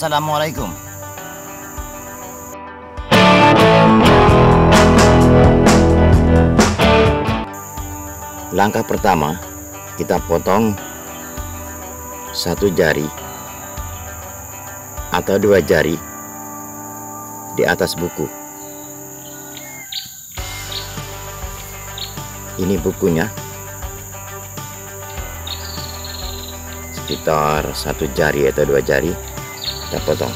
Wassalamualaikum. Langkah pertama, kita potong satu jari atau dua jari di atas buku. Ini bukunya. Sekitar satu jari atau dua jari kita potong.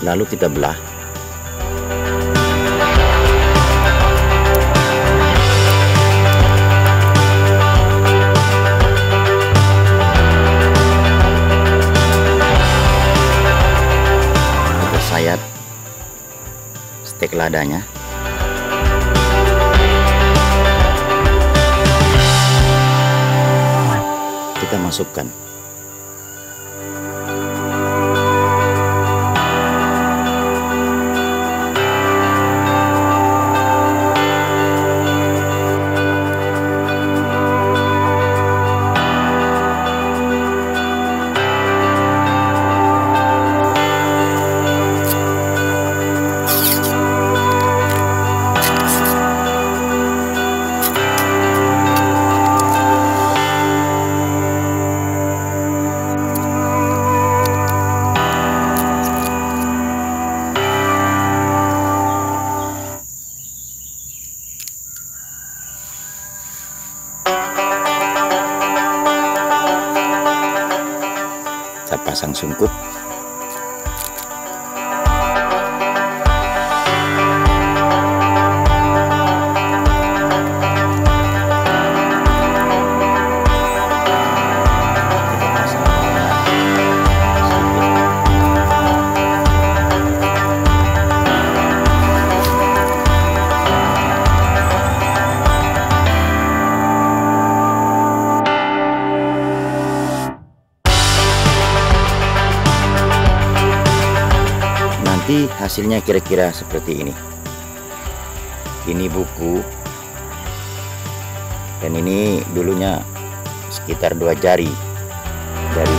Lalu kita belah stek ladanya. Kita masukkan pasang sungkup nanti hasilnya kira-kira seperti ini. Ini buku. Dan ini dulunya sekitar dua jari. Dari